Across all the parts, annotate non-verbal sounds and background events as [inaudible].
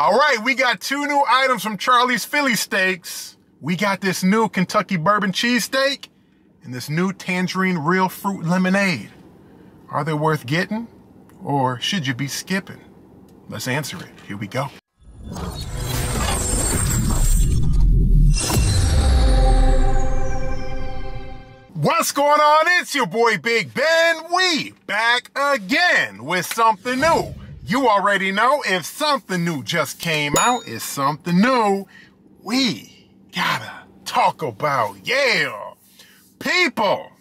All right, we got two new items from Charleys Philly Steaks. We got this new Kentucky bourbon cheesesteak and this new tangerine real fruit lemonade. Are they worth getting or should you be skipping? Let's answer it. Here we go. What's going on? It's your boy Big Ben. We back again with something new. You already know if something new just came out, it's something new. We gotta talk about. Yeah. People.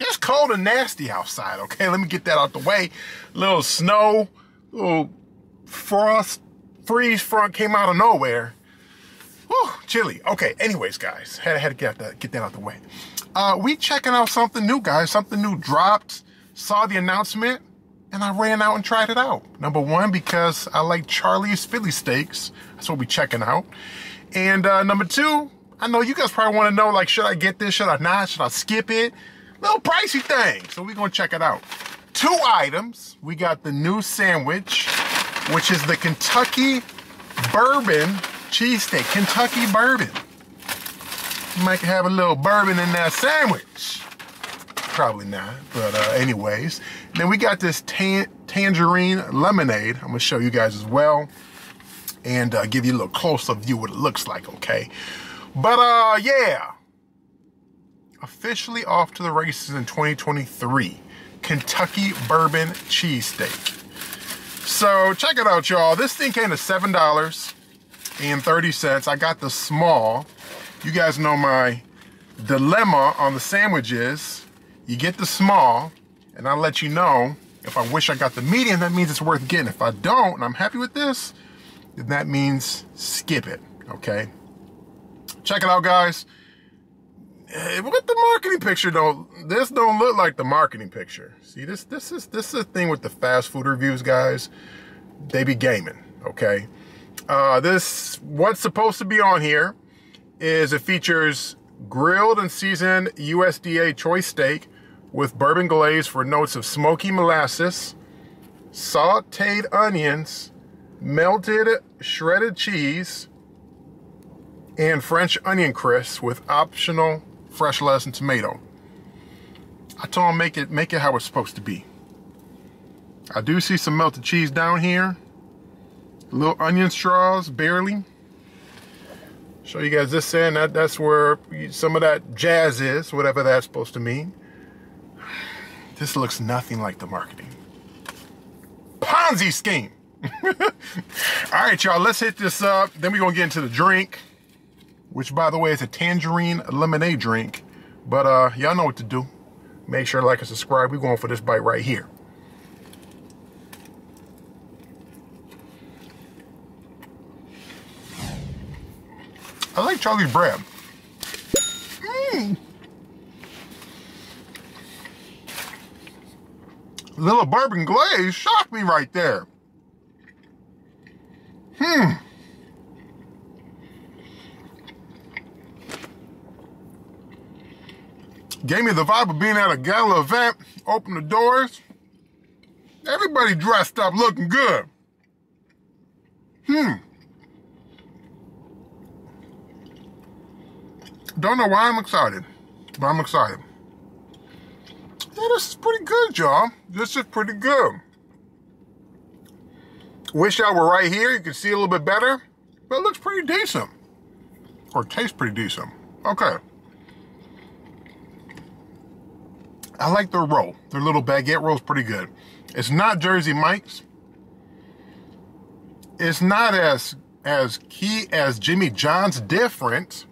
It's cold and nasty outside, okay? Let me get that out the way. Little snow, little frost, freeze front came out of nowhere. Whew, chilly. Okay, anyways, guys, had, had to get that, get that out the way. Uh, we checking out something new, guys. Something new dropped. Saw the announcement, and I ran out and tried it out. Number one, because I like Charleys Philly Steaks. That's what we checking out. And uh, number two, I know you guys probably want to know, like, should I get this? Should I not? Should I skip it? Little pricey thing. So going to check it out. Two items. We got the new sandwich, which is the Kentucky Bourbon Cheesesteak. Kentucky Bourbon. You might have a little bourbon in that sandwich. Probably not, but uh, anyways. Then we got this tan tangerine lemonade. I'm gonna show you guys as well and uh, give you a little closer view what it looks like, okay? But uh, yeah, officially off to the races in 2023. Kentucky Bourbon Cheesesteak. So check it out, y'all. This thing came to $7.30. I got the small. You guys know my dilemma on the sandwiches. You get the small, and I'll let you know if I wish I got the medium, that means it's worth getting. If I don't, and I'm happy with this, then that means skip it, okay? Check it out, guys. Eh, what the marketing picture don't, this don't look like the marketing picture. See, this this is this is the thing with the fast food reviews, guys. They be gaming, okay? Uh, this, what's supposed to be on here is it features grilled and seasoned USDA choice steak with bourbon glaze for notes of smoky molasses, sauteed onions, melted shredded cheese, and French onion crisps with optional fresh lettuce and tomato. I told him make it make it how it's supposed to be. I do see some melted cheese down here. Little onion straws, barely. Show you guys this end. That, that's where some of that jazz is, whatever that's supposed to mean. This looks nothing like the marketing. Ponzi scheme. [laughs] All right, y'all, let's hit this up. Then we're to get into the drink, which, by the way, is a tangerine lemonade drink. But uh, y'all know what to do. Make sure to like and subscribe. We're going for this bite right here. I like Charleys bread. Mm. Little bourbon glaze shocked me right there. Hmm. Gave me the vibe of being at a gala event, open the doors. Everybody dressed up looking good. Hmm. Don't know why I'm excited, but I'm excited. Yeah, this is pretty good, y'all. This is pretty good. Wish I were right here. You can see a little bit better, but it looks pretty decent. Or tastes pretty decent. Okay. I like their roll. Their little baguette roll is pretty good. It's not Jersey Mike's. It's not as as key as Jimmy John's different.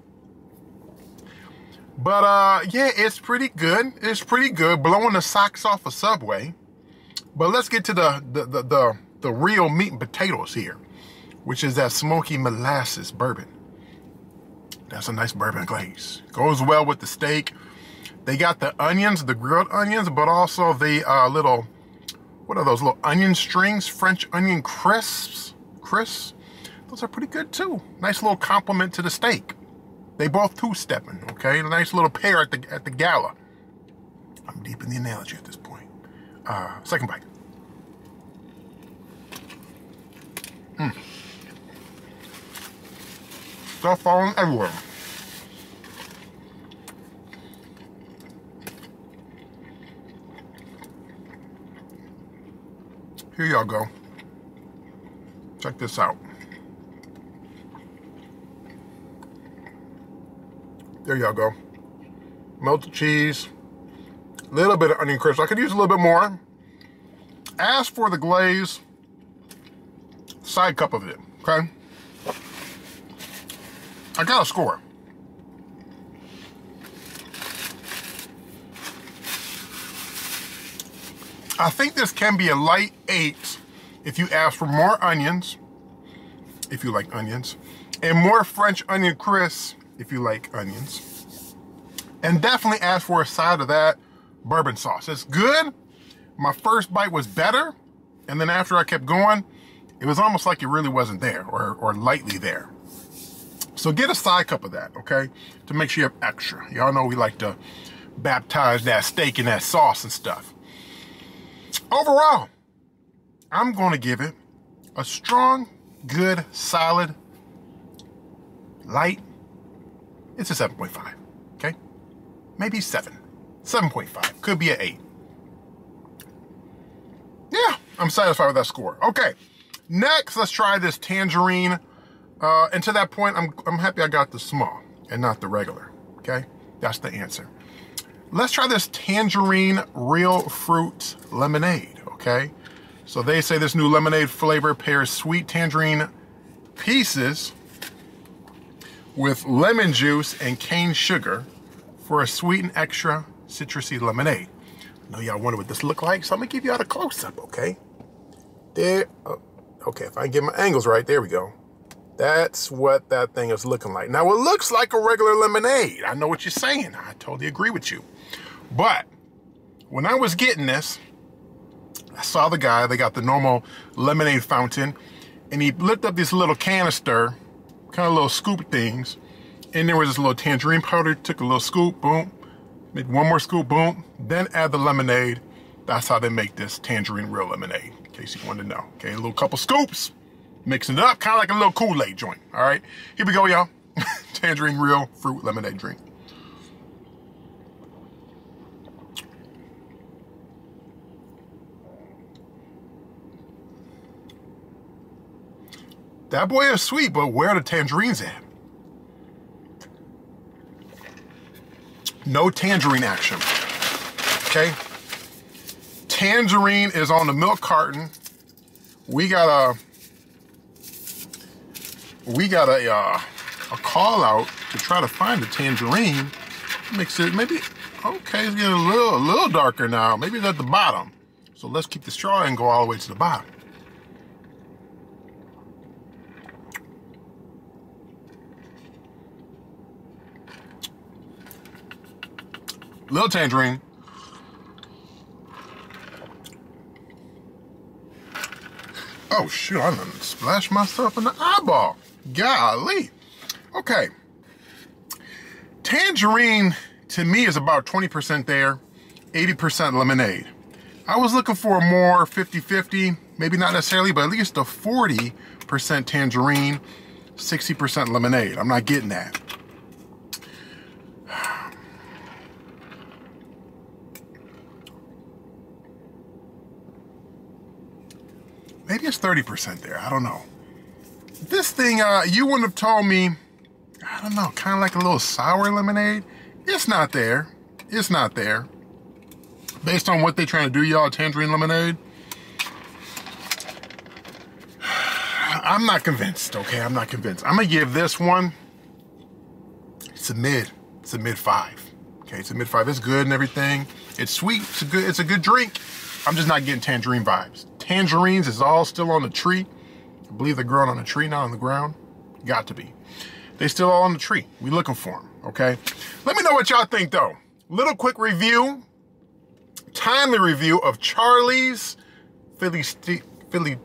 But uh yeah, it's pretty good. It's pretty good. Blowing the socks off a of Subway. But let's get to the the the, the the real meat and potatoes here, which is that smoky molasses bourbon. That's a nice bourbon glaze. Goes well with the steak. They got the onions, the grilled onions, but also the uh, little, what are those little onion strings? French onion crisps, crisps. Those are pretty good too. Nice little compliment to the steak. They both two-stepping, okay? A nice little pair at the at the gala. I'm deep in the analogy at this point. Uh, second bite. Mm. Stuff falling everywhere. Here y'all go. Check this out. There y'all go. Melted cheese. A little bit of onion crisp. I could use a little bit more. Ask for the glaze. Side cup of it, okay? I got a score. I think this can be a light eight if you ask for more onions, if you like onions, and more French onion crisps if you like onions. And definitely ask for a side of that bourbon sauce. It's good. My first bite was better. And then after I kept going, it was almost like it really wasn't there or, or lightly there. So get a side cup of that, okay? To make sure you have extra. Y'all know we like to baptize that steak in that sauce and stuff. Overall, I'm going to give it a strong, good, solid, light. It's a 7.5, okay? Maybe 7. 7.5. Could be an 8. Yeah, I'm satisfied with that score. Okay, next, let's try this tangerine. Uh, and to that point, I'm, I'm happy I got the small and not the regular, okay? That's the answer. Let's try this tangerine real fruit lemonade, okay? So they say this new lemonade flavor pairs sweet tangerine pieces with lemon juice and cane sugar for a sweet and extra citrusy lemonade. I know y'all wonder what this look like, so I'm gonna give you all a close-up, okay? There, oh, okay, if I can get my angles right, there we go. That's what that thing is looking like. Now, it looks like a regular lemonade. I know what you're saying. I totally agree with you. But when I was getting this, I saw the guy, they got the normal lemonade fountain, and he lifted up this little canister, kind of little scoop things, and there was this little tangerine powder, took a little scoop, boom, make one more scoop, boom, then add the lemonade. That's how they make this tangerine real lemonade, in case you wanted to know. Okay, a little couple scoops, mixing it up, kind of like a little Kool-Aid joint, all right? Here we go, y'all. [laughs] tangerine real fruit lemonade drink. That boy is sweet, but where are the tangerines at? No tangerine action. Okay? Tangerine is on the milk carton. We got a we got a uh, a call out to try to find the tangerine. Mix it maybe okay, it's getting a little a little darker now. Maybe it's at the bottom. So let's keep the straw and go all the way to the bottom. Little tangerine. Oh shoot, I done splashed myself in the eyeball. Golly. Okay. Tangerine to me is about 20% there, 80% lemonade. I was looking for more 50-50, maybe not necessarily, but at least a 40% tangerine, 60% lemonade. I'm not getting that. Maybe it's 30% there. I don't know. This thing, uh, you wouldn't have told me, I don't know, kind of like a little sour lemonade. It's not there. It's not there. Based on what they're trying to do, y'all, tangerine lemonade. [sighs] I'm not convinced, okay? I'm not convinced. I'm gonna give this one, it's a mid. It's a mid five. Okay, it's a mid five. It's good and everything. It's sweet. It's a good, it's a good drink. I'm just not getting tangerine vibes tangerines is all still on the tree. I believe they're growing on a tree, not on the ground. Got to be. They still all on the tree. We looking for them, okay? Let me know what y'all think though. Little quick review, timely review of Charleys Philly, Philly,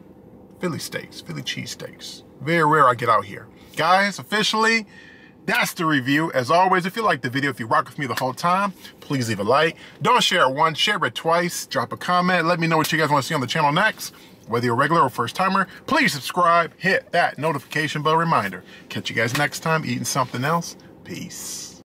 Philly steaks, Philly cheese steaks. Very rare I get out here. Guys, officially, that's the review. As always, if you like the video, if you rock with me the whole time, please leave a like. Don't share it once, share it twice. Drop a comment. Let me know what you guys want to see on the channel next. Whether you're a regular or first timer, please subscribe, hit that notification bell reminder. Catch you guys next time eating something else. Peace.